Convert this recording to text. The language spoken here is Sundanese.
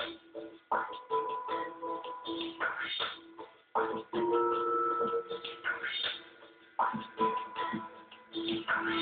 পার্ো পাকি